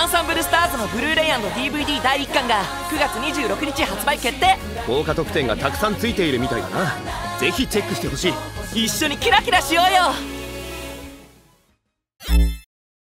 アンサンブルスターズのブルーレイ &DVD 第1巻が9月26日発売決定。豪華特典がたくさんついているみたいだな。ぜひチェックしてほしい。一緒にキラキラしようよ。